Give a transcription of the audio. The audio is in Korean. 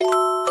you